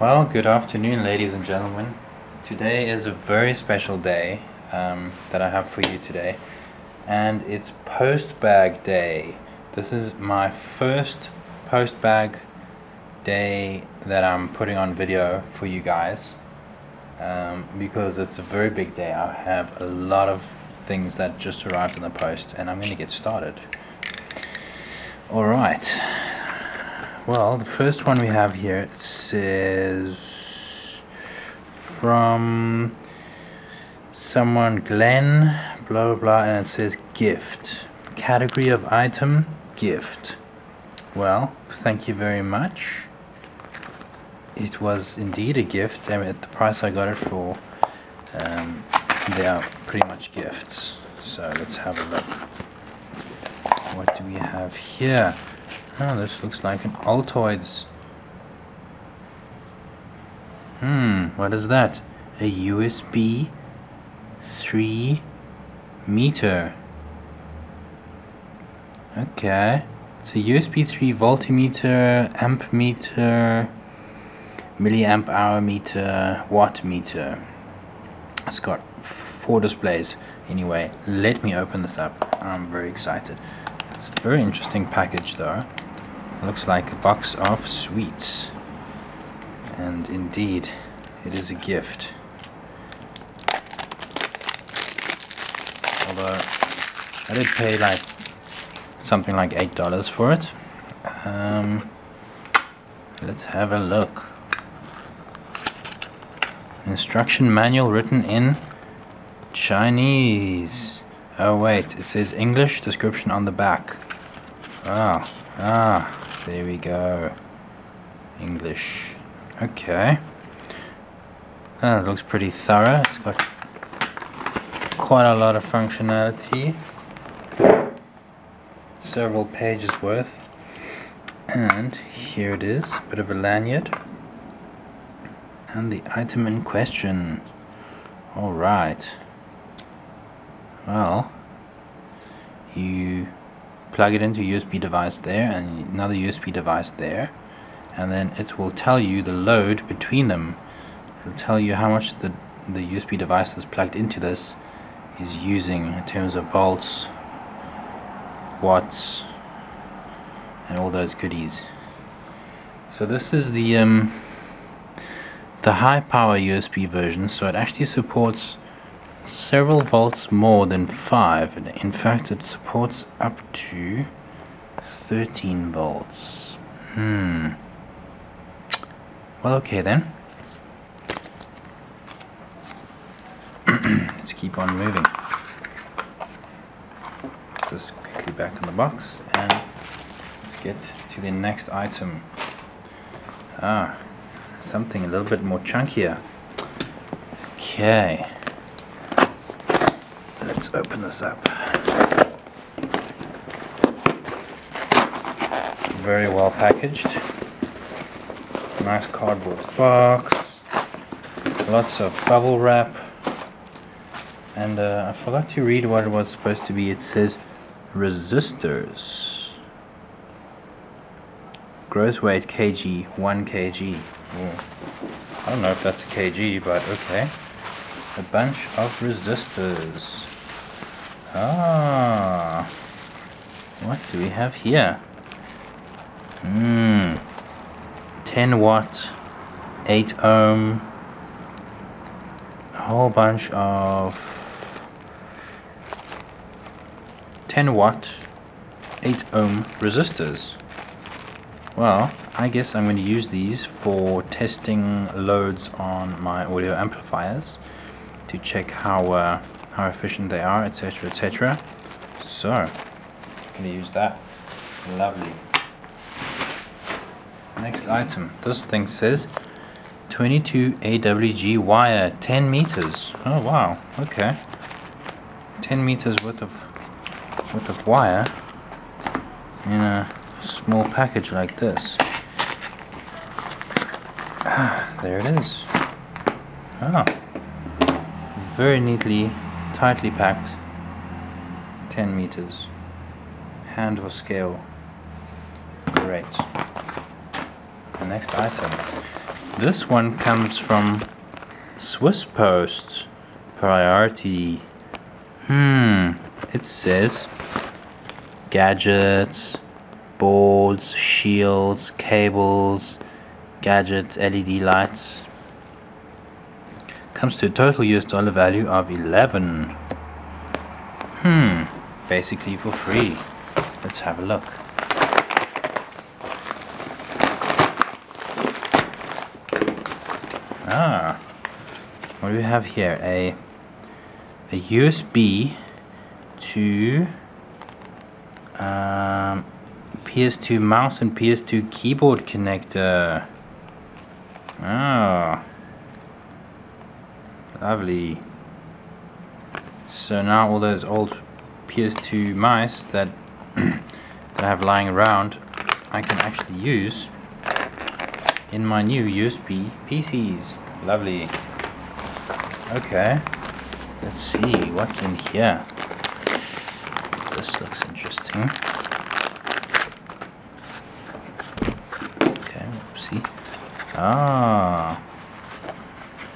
Well, good afternoon, ladies and gentlemen. Today is a very special day um, that I have for you today, and it's post bag day. This is my first post bag day that I'm putting on video for you guys um, because it's a very big day. I have a lot of things that just arrived in the post, and I'm going to get started. All right. Well, the first one we have here it says from someone Glenn blah blah blah and it says gift. Category of item gift. Well thank you very much. It was indeed a gift and at the price I got it for um, they are pretty much gifts. So let's have a look. What do we have here Oh, this looks like an Altoids. Hmm, what is that? A USB 3 meter. Okay. It's a USB 3 voltmeter, amp meter, milliamp hour meter, watt meter. It's got four displays. Anyway, let me open this up. I'm very excited. It's a very interesting package though. Looks like a box of sweets. And indeed, it is a gift. Although, I did pay like something like $8 for it. Um, let's have a look. Instruction manual written in Chinese. Oh wait, it says English description on the back. Ah, ah, there we go. English. Okay. That looks pretty thorough. It's got quite a lot of functionality. Several pages worth. And here it is, bit of a lanyard. And the item in question. Alright. Well, you plug it into USB device there and another USB device there and then it will tell you the load between them. It'll tell you how much the the USB device that's plugged into this is using in terms of volts watts and all those goodies. So this is the um, the high power USB version. So it actually supports several volts more than 5 in fact it supports up to 13 volts. Hmm. Well okay then. Let's keep on moving. Just quickly back in the box and let's get to the next item. Ah something a little bit more chunkier. Okay let's open this up. Very well packaged. Nice cardboard box. Lots of bubble wrap. And uh, I forgot to read what it was supposed to be. It says resistors. Gross weight kg, 1 kg. Ooh. I don't know if that's a kg, but okay. A bunch of resistors. Ah, what do we have here? Hmm, 10 watt, 8 ohm, a whole bunch of 10 watt, 8 ohm resistors. Well, I guess I'm going to use these for testing loads on my audio amplifiers to check how uh, how efficient they are, etc, etc. So, I'm to use that. Lovely. Next item. This thing says 22 AWG wire, 10 meters. Oh wow, okay. 10 meters worth of worth of wire in a small package like this. Ah, there it is. Ah, very neatly tightly packed 10 meters hand or scale great the next item This one comes from Swiss Post Priority. Hmm, it says gadgets, boards, shields, cables, gadget LED lights. Comes to a total US dollar value of 11. Hmm, basically for free. Let's have a look. Ah, what do we have here? A a USB to um, PS2 mouse and PS2 keyboard connector. Lovely. So now all those old PS2 mice that that I have lying around, I can actually use in my new USB PCs. Lovely. Okay, let's see what's in here. This looks interesting. Okay, see. Ah,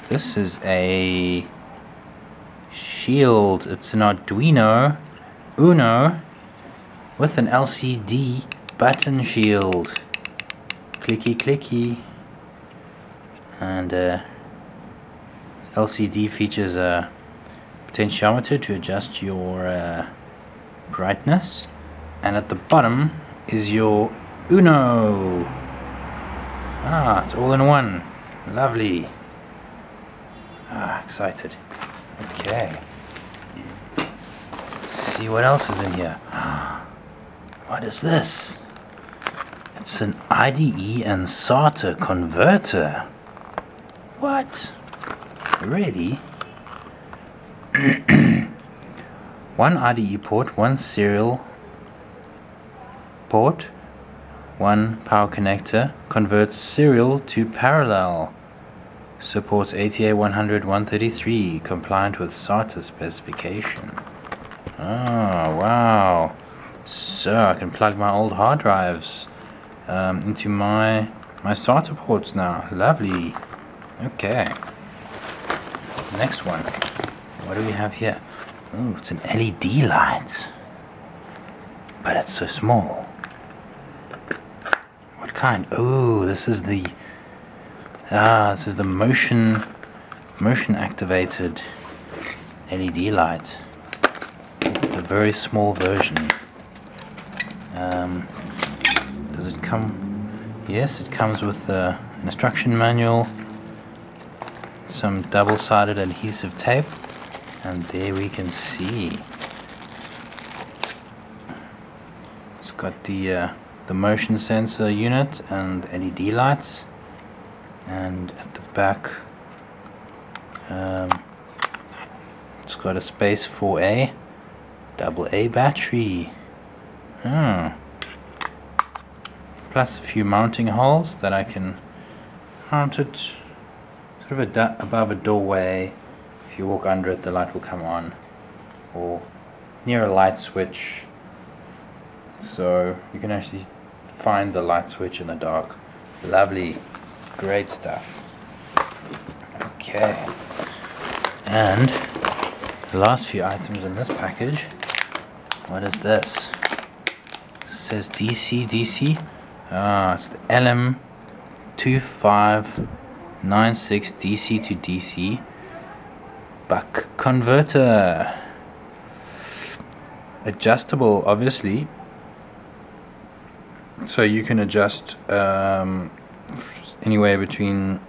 this is a shield. It's an Arduino Uno with an LCD button shield. Clicky clicky. And uh, LCD features a potentiometer to adjust your uh, brightness. And at the bottom is your Uno. Ah it's all in one. Lovely ah excited okay Let's see what else is in here what is this it's an IDE and SATA converter. What? Really? one IDE port, one serial port, one power connector, converts serial to parallel. Supports ATA 100 133, compliant with SATA specification. Oh, wow. So I can plug my old hard drives um, into my my SATA ports now. Lovely. Okay. Next one. What do we have here? Oh, it's an LED light. But it's so small. What kind? Oh, this is the ah, this is the motion motion activated LED light. A very small version. Um, does it come? Yes, it comes with the instruction manual, some double-sided adhesive tape, and there we can see. It's got the uh, the motion sensor unit and LED lights, and at the back, um, it's got a space for a double A battery. Hmm plus a few mounting holes that I can mount it sort of a above a doorway. If you walk under it, the light will come on, or near a light switch, so you can actually find the light switch in the dark. Lovely, great stuff. Okay, and the last few items in this package. What is this? It says DC DC Ah, it's the LM2596 DC to DC buck converter. Adjustable, obviously. So you can adjust um, anywhere between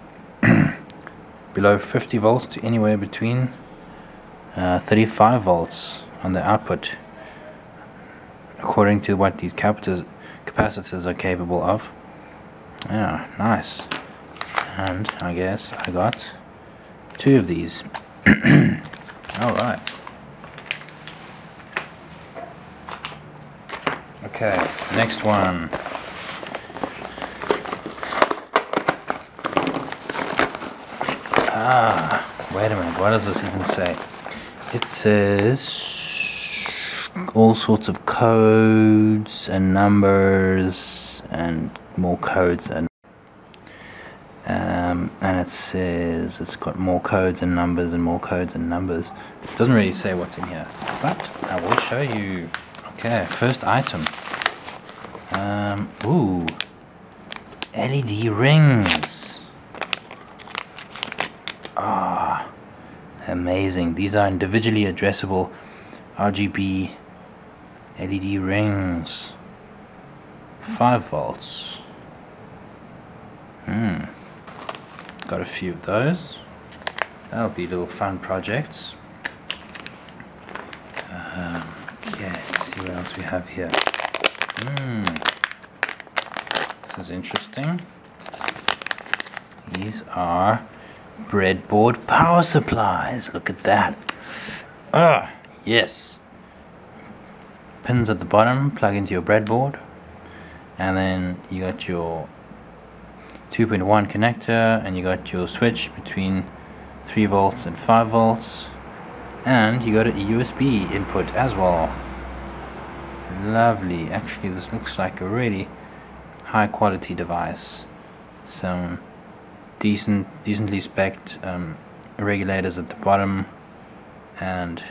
below 50 volts to anywhere between uh, 35 volts on the output according to what these capacitors capacitors are capable of. Yeah, nice. And I guess I got two of these. Alright. Okay, next one. Ah, wait a minute, what does this even say? It says all sorts of codes and numbers and more codes and um, and it says it's got more codes and numbers and more codes and numbers. It doesn't really say what's in here, but I will show you. Okay, first item. Um, ooh, LED rings. Ah, amazing. These are individually addressable RGB LED rings. 5 volts. Hmm. Got a few of those. That'll be little fun projects. Um, okay, let's see what else we have here. Hmm. This is interesting. These are breadboard power supplies. Look at that. Ah, yes. Pins at the bottom plug into your breadboard. And then you got your 2.1 connector and you got your switch between 3 volts and 5 volts and you got a USB input as well lovely actually this looks like a really high quality device some decent decently spec'd um, regulators at the bottom and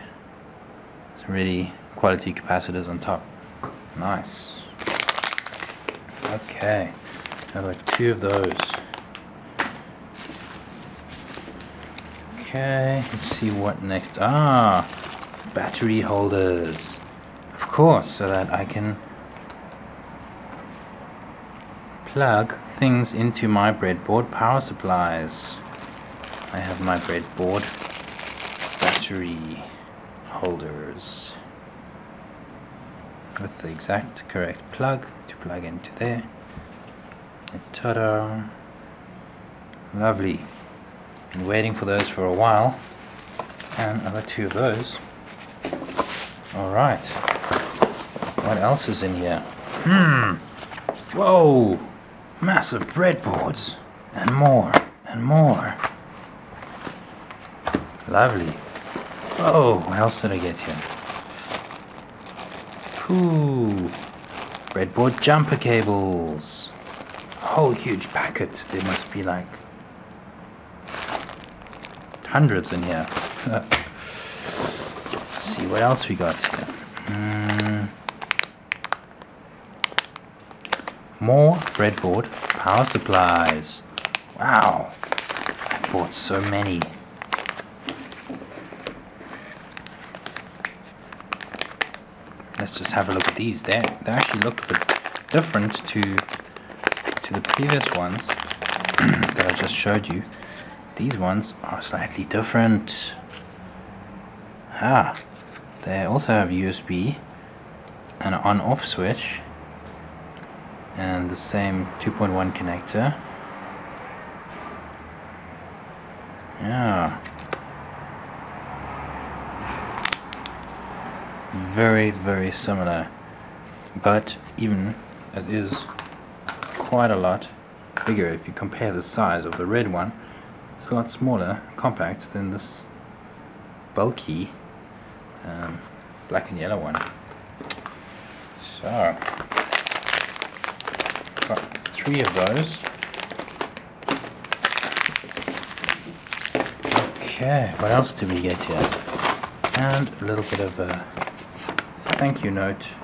some really quality capacitors on top. Nice. Okay I've got two of those. Okay let's see what next. Ah battery holders. Of course so that I can plug things into my breadboard power supplies. I have my breadboard battery holders with the exact correct plug to plug into there. Ta-da! Lovely. Been waiting for those for a while and got two of those. Alright. What else is in here? Hmm. Whoa! Massive breadboards and more and more. Lovely. Oh, what else did I get here? Ooh, breadboard jumper cables. Whole huge packet. There must be like hundreds in here. Let's see what else we got here. Mm. More breadboard power supplies. Wow, I bought so many. Let's just have a look at these. They they actually look a bit different to to the previous ones that I just showed you. These ones are slightly different. Ah, they also have USB and an on-off switch and the same 2.1 connector. Yeah. Very very similar but even it is quite a lot bigger if you compare the size of the red one. It's a lot smaller compact than this bulky um, black and yellow one. So three of those. Okay, what else did we get here? And a little bit of a thank you note.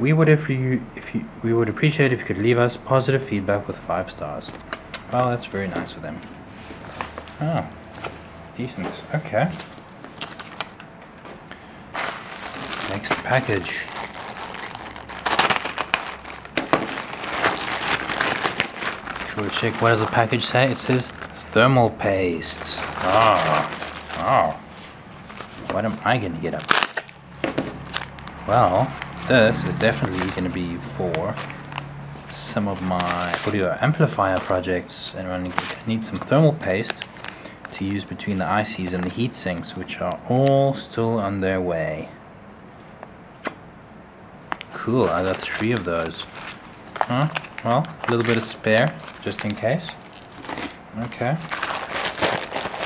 We would if you if you we would appreciate if you could leave us positive feedback with five stars. Well, that's very nice of them. Oh, decent. Okay. Next package. We'll check what does the package say? It says thermal paste. Oh, ah, oh. Ah. What am I going to get up? Well, this is definitely going to be for some of my audio amplifier projects and I need some thermal paste to use between the ICs and the heat sinks which are all still on their way. Cool, I got three of those. Huh? Well, a little bit of spare just in case. Okay,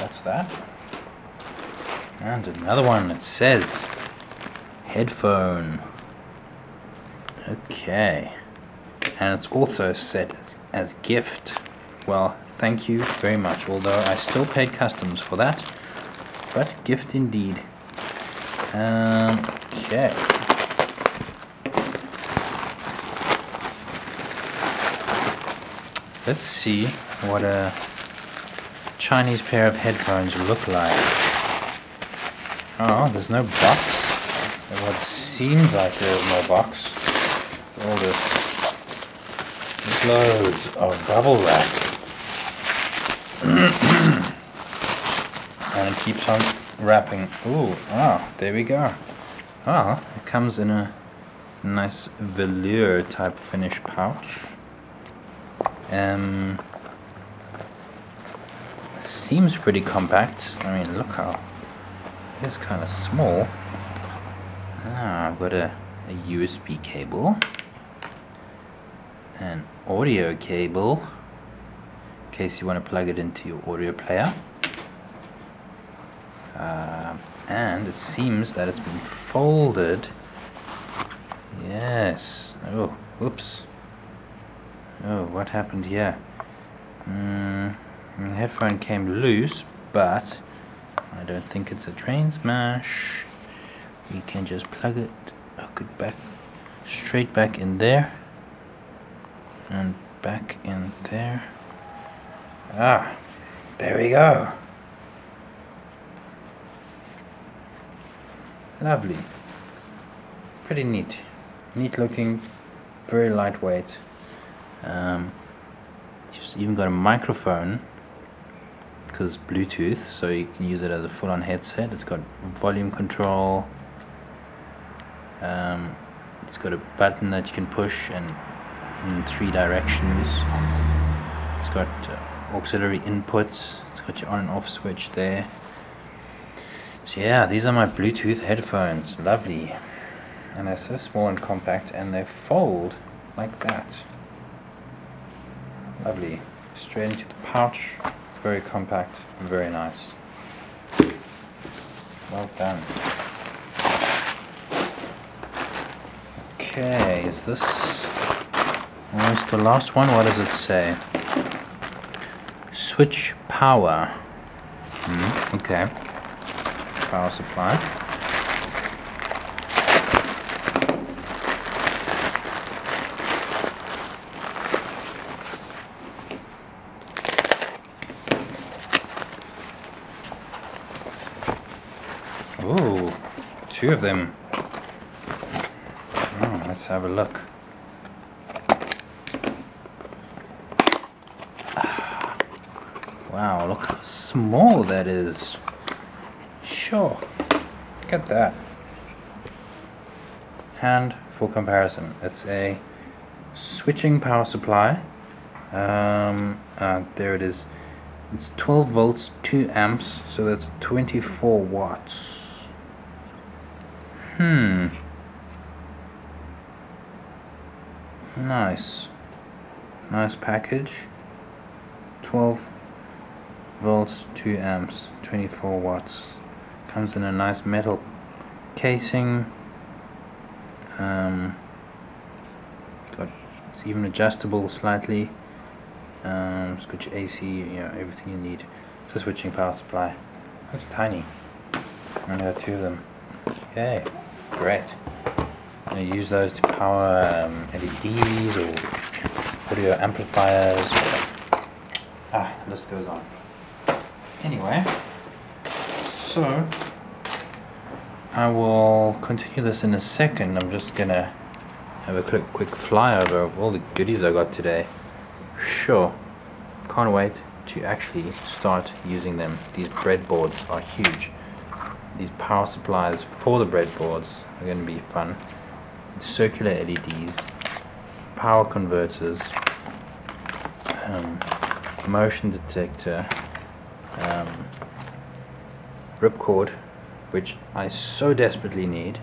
that's that. And another one, that says headphone. Okay, and it's also set as, as gift. well, thank you very much. Although I still paid customs for that, but gift indeed. Um, okay. Let's see what a Chinese pair of headphones look like. Oh, there's no box. What seems like there's no box. All this loads of bubble wrap. and it keeps on wrapping. Ooh, ah, there we go. Ah, it comes in a nice velour type finish pouch. Um, seems pretty compact. I mean, look how it is kind of small. Ah, I've got a, a USB cable. An audio cable in case you want to plug it into your audio player. Uh, and it seems that it's been folded. Yes. Oh whoops oh what happened here mm, the headphone came loose but I don't think it's a train smash we can just plug it hook it back straight back in there and back in there. Ah, there we go. Lovely. Pretty neat. Neat looking, very lightweight. Um, just even got a microphone because Bluetooth, so you can use it as a full-on headset. It's got volume control. Um, it's got a button that you can push and in three directions. It's got uh, auxiliary inputs. It's got your on and off switch there. So yeah, these are my Bluetooth headphones. Lovely. And they're so small and compact and they fold like that. Lovely. Straight into the pouch. Very compact. Very nice. Well done. Okay, is this Where's the last one? What does it say? Switch power. Hmm, okay. Power supply. Two of them. Oh, let's have a look. Wow, look how small that is. Sure. Look at that. And for comparison, it's a switching power supply. Um, uh, there it is. It's 12 volts, 2 amps, so that's 24 watts. Hmm. Nice. Nice package. 12 volts 2 amps 24 watts. Comes in a nice metal casing. Um, got, it's even adjustable slightly. Um, it's got your AC yeah, everything you need. It's a switching power supply. It's tiny. I got two of them. Okay great I'm going to use those to power um, LEDs or audio amplifiers ah list goes on Anyway, so I will continue this in a second. I'm just gonna have a quick, quick flyover of all the goodies I got today. Sure, can't wait to actually start using them. These breadboards are huge. These power supplies for the breadboards are going to be fun. Circular LEDs, power converters, um, motion detector, um, ripcord which I so desperately need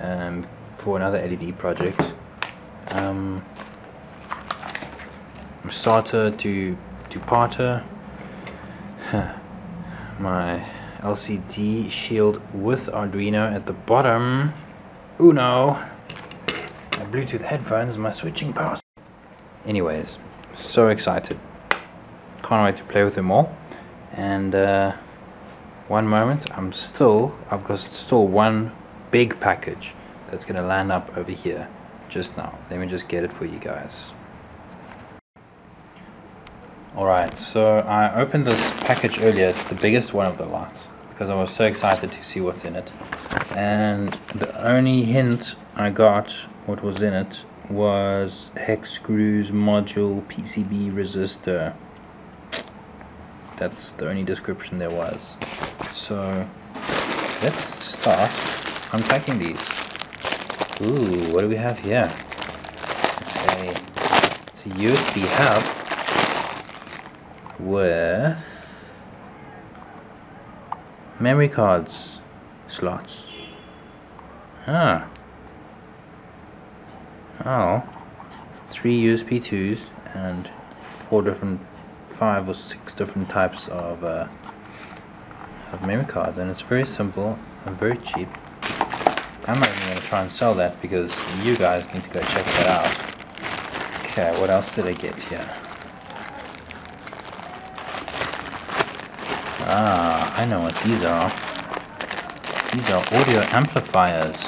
um, for another LED project um, SATA to, to parter my LCD shield with Arduino at the bottom Uno my Bluetooth headphones my switching power anyways so excited can't wait to play with them all. And uh, one moment, I'm still, I've got still one big package that's going to land up over here just now. Let me just get it for you guys. Alright, so I opened this package earlier. It's the biggest one of the lot because I was so excited to see what's in it. And the only hint I got what was in it was hex screws, module, PCB resistor. That's the only description there was. So let's start unpacking these. Ooh, what do we have here? It's a, it's a USB hub with memory cards slots. Ah. Oh. Three USB 2s and four different, five or six different types of, uh, of memory cards. And it's very simple and very cheap. I'm not even going to try and sell that because you guys need to go check that out. Okay, what else did I get here? Ah, I know what these are. These are audio amplifiers.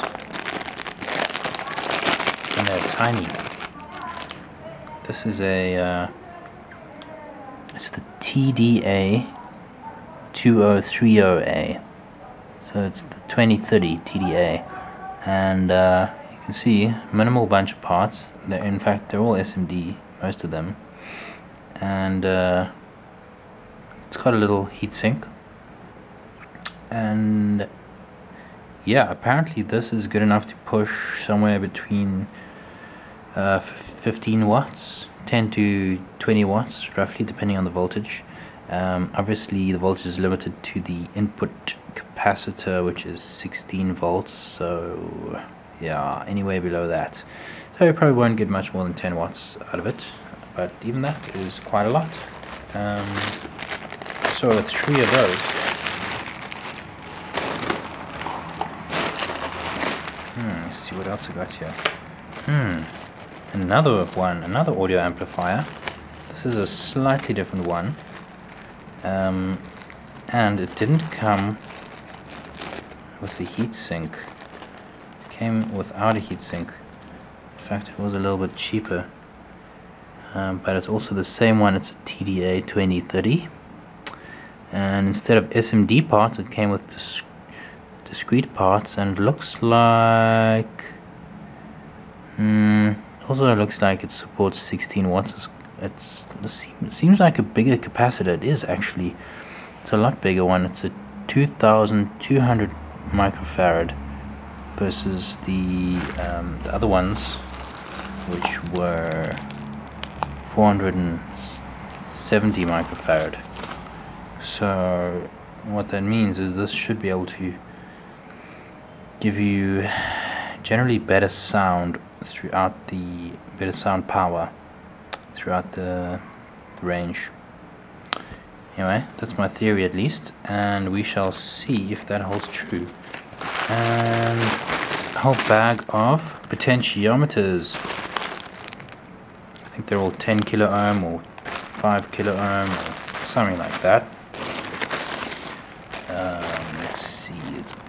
And they're tiny. This is a, uh, it's the TDA 2030A. So it's the 2030 TDA. And uh, you can see minimal bunch of parts. They're, in fact, they're all SMD, most of them. And uh, it's got a little heatsink and yeah apparently this is good enough to push somewhere between uh, 15 watts 10 to 20 watts roughly depending on the voltage. Um, obviously the voltage is limited to the input capacitor which is 16 volts. So yeah anywhere below that. So you probably won't get much more than 10 watts out of it. But even that is quite a lot. Um, so three of those. Hmm, let's see what else I got here. Hmm, another one, another audio amplifier. This is a slightly different one. Um, and it didn't come with the heatsink. It came without a heatsink. In fact, it was a little bit cheaper. Um, but it's also the same one, it's a TDA 2030 and instead of SMD parts it came with disc discrete parts and looks like hmm, also it looks like it supports 16 watts. It's, it seems like a bigger capacitor. It is actually. It's a lot bigger one. It's a 2200 microfarad versus the, um, the other ones which were 470 microfarad so what that means is this should be able to give you generally better sound throughout the better sound power throughout the, the range. Anyway that's my theory at least and we shall see if that holds true. And a whole bag of potentiometers. I think they're all 10 kilo ohm or 5 kilo ohm or something like that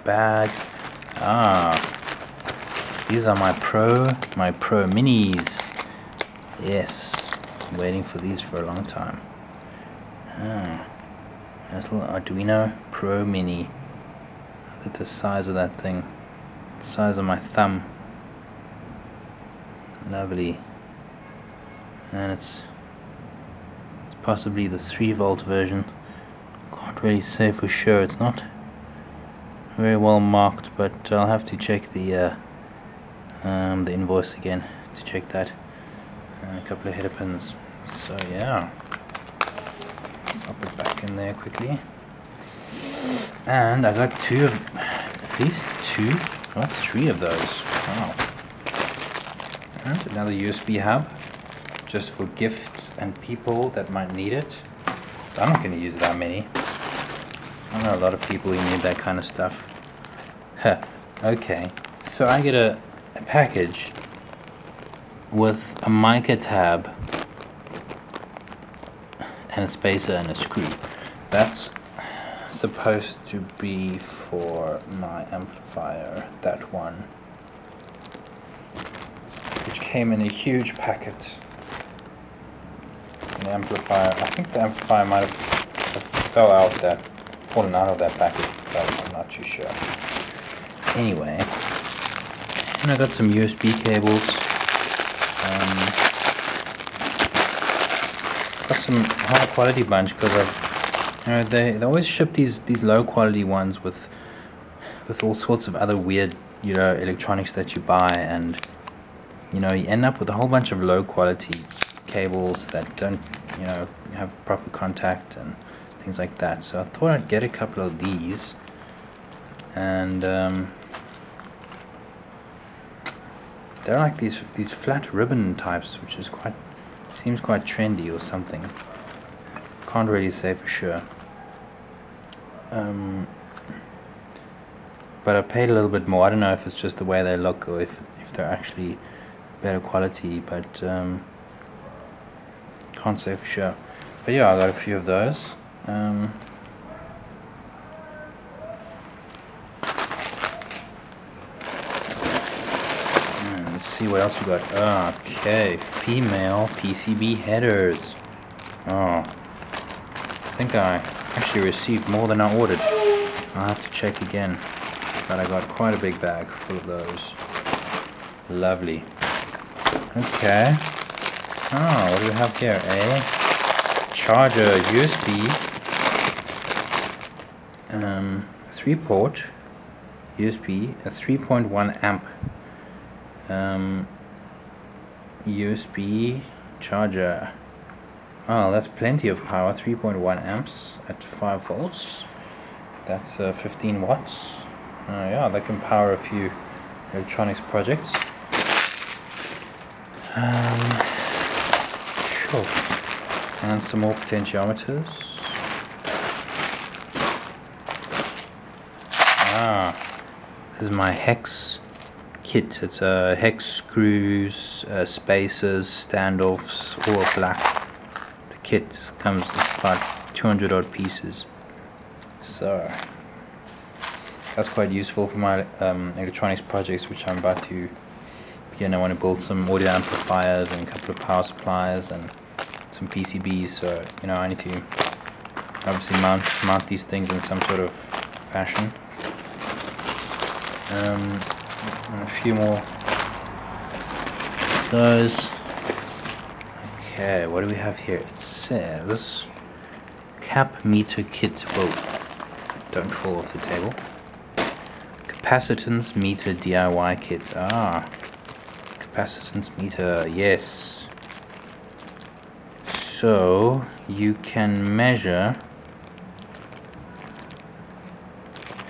bag. Ah, these are my Pro, my Pro Minis. Yes, waiting for these for a long time. Ah, little Arduino Pro Mini. Look at the size of that thing. The size of my thumb. Lovely. And it's, it's possibly the 3 volt version. Can't really say for sure it's not very well marked but I'll have to check the uh, um, the invoice again to check that. And a couple of header pins. So yeah. I'll put back in there quickly. And I got two of at least two or three of those. Wow. And another USB hub just for gifts and people that might need it. So I'm not going to use that many I know a lot of people who need that kind of stuff. Huh. Okay, so I get a, a package with a mica tab and a spacer and a screw. That's supposed to be for my amplifier, that one. Which came in a huge packet. The amplifier, I think the amplifier might have fell out fallen out of that packet, but I'm not too sure. Anyway, and I got some USB cables. Um, got some high quality bunch because I've, you know, they, they always ship these, these low quality ones with, with all sorts of other weird, you know, electronics that you buy and, you know, you end up with a whole bunch of low quality cables that don't, you know, have proper contact and things like that. So I thought I'd get a couple of these and um, they're like these these flat ribbon types, which is quite seems quite trendy or something. Can't really say for sure. Um, but I paid a little bit more. I don't know if it's just the way they look or if if they're actually better quality, but um, can't say for sure. But yeah, I got a few of those. Um, let's see what else we got. Okay, female PCB headers. Oh, I think I actually received more than I ordered. I'll have to check again. But I got quite a big bag full of those. Lovely. Okay. Oh, what do we have here? A charger USB. Um, three port USB, a 3.1 amp um, USB charger. Oh, that's plenty of power. 3.1 amps at 5 volts. That's uh, 15 watts. Uh, yeah, that can power a few electronics projects. Um, sure. And some more potentiometers. Ah, this is my hex kit. It's a uh, hex screws, uh, spacers, standoffs, all black. The kit comes with about 200 odd pieces. So that's quite useful for my um, electronics projects which I'm about to begin. I want to build some audio amplifiers and a couple of power supplies and some PCBs so you know I need to obviously mount, mount these things in some sort of fashion. Um, a few more those. Okay, what do we have here? It says cap meter kit. Don't fall off the table. Capacitance meter DIY kit. Ah, capacitance meter, yes. So you can measure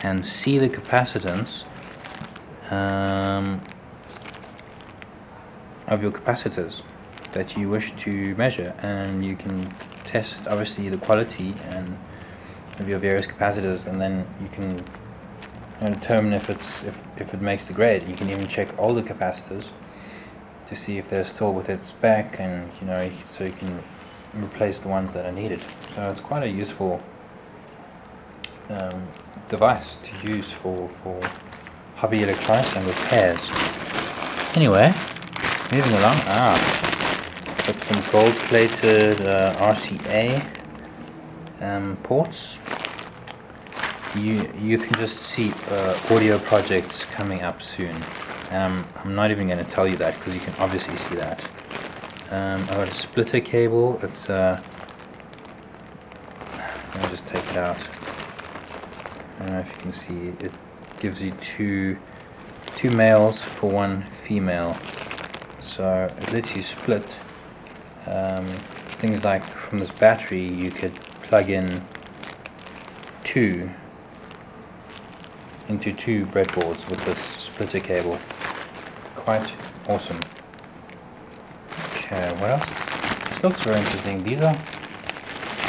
and see the capacitance um, of your capacitors that you wish to measure and you can test obviously the quality and of your various capacitors and then you can determine if it's if, if it makes the grade. You can even check all the capacitors to see if they're still with its spec and you know so you can replace the ones that are needed. So it's quite a useful um, device to use for for hobby electronics and repairs. Anyway, moving along. Ah, got some gold-plated uh, RCA um, ports. You you can just see uh, audio projects coming up soon, and I'm I'm not even going to tell you that because you can obviously see that. Um, I got a splitter cable. It's uh, let me just take it out. I don't know if you can see it gives you two two males for one female. So it lets you split um, things like from this battery you could plug in two into two breadboards with this splitter cable. Quite awesome. Okay what else? This looks very interesting. These are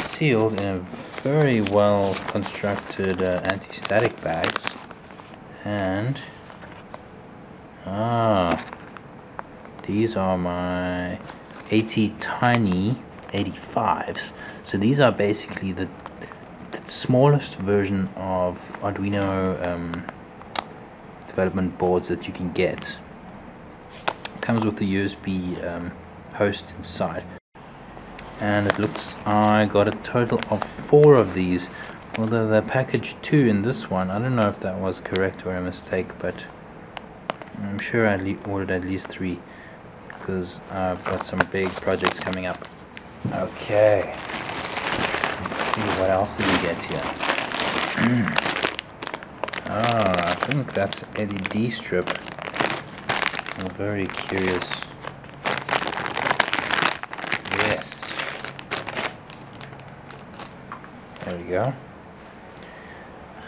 sealed in a very well constructed uh, anti-static bags and ah these are my AT Tiny 85s. So these are basically the, the smallest version of Arduino um, development boards that you can get. Comes with the USB um, host inside. And it looks I got a total of four of these. Although they're packaged two in this one. I don't know if that was correct or a mistake, but I'm sure I ordered at least three because I've got some big projects coming up. Okay. Let's see what else did we get here. Mm. Ah, I think that's LED strip. I'm very curious. Yes. There we go.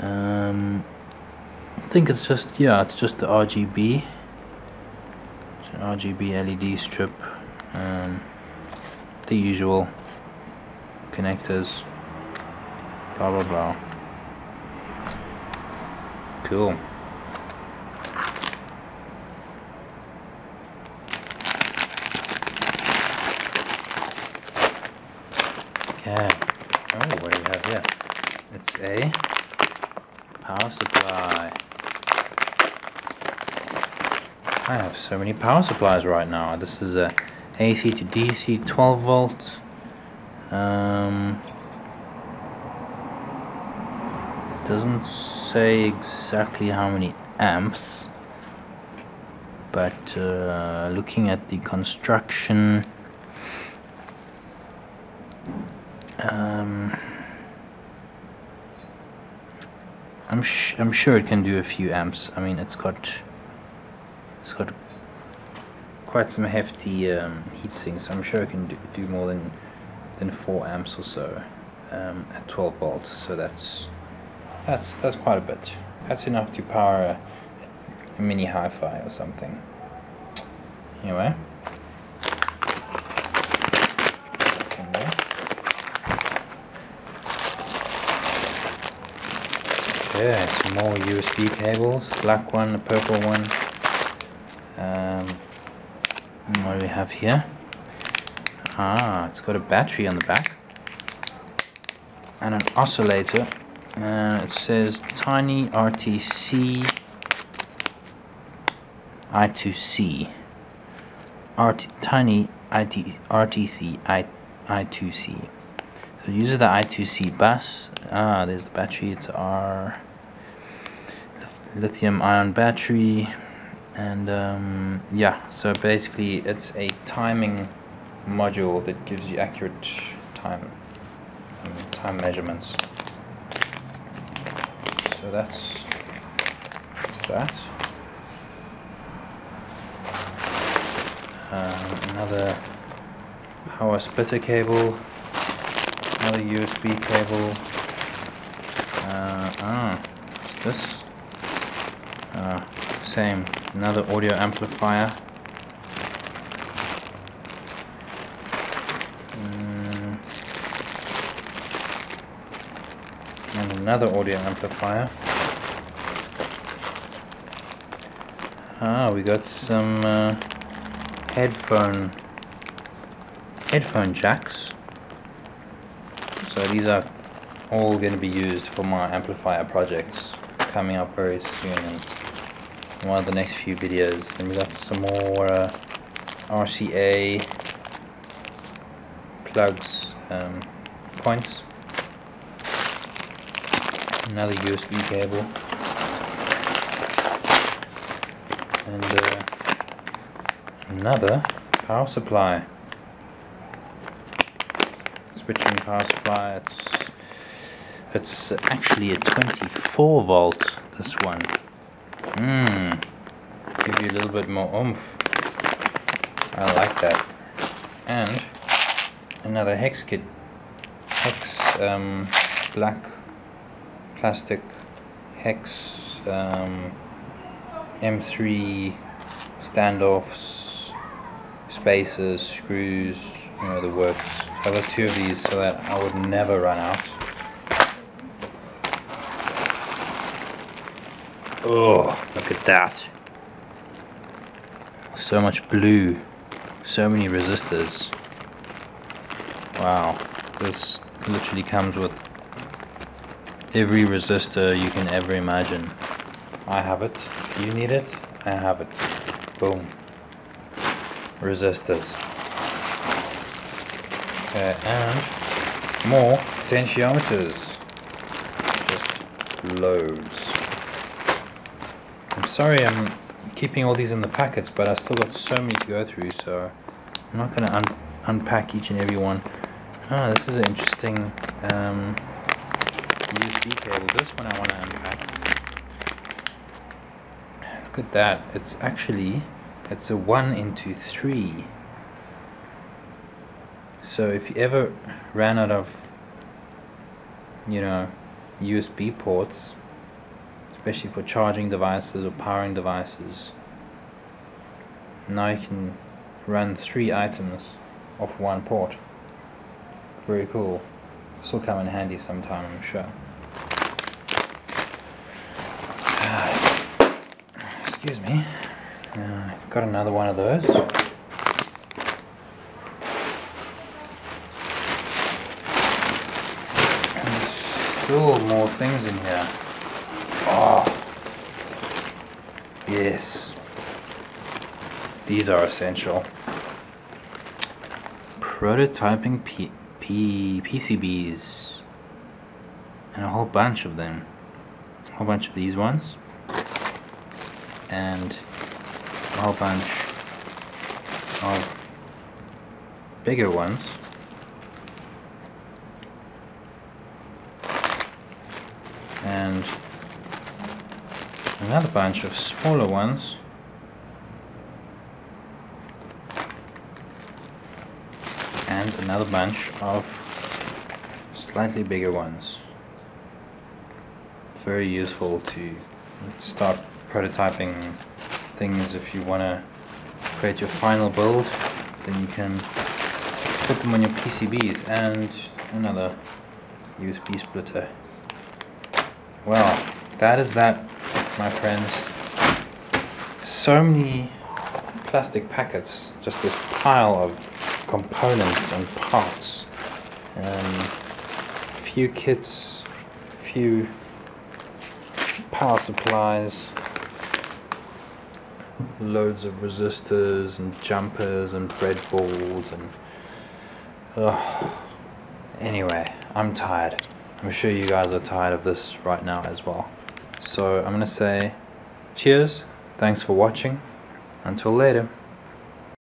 Um, I think it's just, yeah, it's just the RGB. It's an RGB LED strip. Um, the usual connectors blah blah blah cool okay oh what do we have here it's a power supply I have so many power supplies right now. This is a AC to DC 12 volts. Um, doesn't say exactly how many amps but uh, looking at the construction um, I'm, I'm sure it can do a few amps. I mean it's got it's got quite some hefty um, heat sinks. I'm sure I can do, do more than than four amps or so um, at 12 volts. So that's that's that's quite a bit. That's enough to power a, a mini hi-fi or something. Anyway. Okay, some more USB cables, black one, a purple one. Um, what do we have here? Ah, it's got a battery on the back and an oscillator. Uh, it says Tiny RTC I2C. RT, tiny IT, RTC I, I2C. So it uses the I2C bus. Ah, there's the battery. It's our lithium ion battery and um, yeah so basically it's a timing module that gives you accurate time um, time measurements. So that's, that's that. Um, another power splitter cable another USB cable. Uh, ah, this? Uh, same. Another audio amplifier. Mm. and another audio amplifier. Ah we got some uh, headphone headphone jacks. So these are all going to be used for my amplifier projects coming up very soon one of the next few videos. And we got some more uh, RCA plugs um, points. Another USB cable. And uh, another power supply. Switching power supply. It's it's actually a 24 volt. This one. Mmm. Give you a little bit more oomph. I like that. And another hex kit. Hex um, black plastic hex um, M3 standoffs, spacers, screws, you know the works. I got two of these so that I would never run out. Oh, look at that. So much blue. So many resistors. Wow, this literally comes with every resistor you can ever imagine. I have it. You need it? I have it. Boom. Resistors. Okay, and more potentiometers. Just loads. Sorry I'm keeping all these in the packets, but I've still got so many to go through, so I'm not going to un unpack each and every one. Ah, this is an interesting um, USB cable. This one I want to unpack. Look at that. It's actually, it's a 1 into 3. So if you ever ran out of, you know, USB ports, especially for charging devices or powering devices, now you can run three items off one port. Very cool. This will come in handy sometime, I'm sure. excuse me. Uh, got another one of those. And there's still more things in here. Oh. Yes. These are essential. Prototyping P P PCBs. And a whole bunch of them. A whole bunch of these ones and a whole bunch of bigger ones. And another bunch of smaller ones. And another bunch of slightly bigger ones. Very useful to start prototyping things if you want to create your final build then you can put them on your PCBs and another USB splitter well that is that my friends. So many plastic packets just this pile of components and parts. Um, few kits few power supplies loads of resistors and jumpers and breadboards and oh. anyway I'm tired. I'm sure you guys are tired of this right now as well so I'm gonna say cheers. Thanks for watching. Until later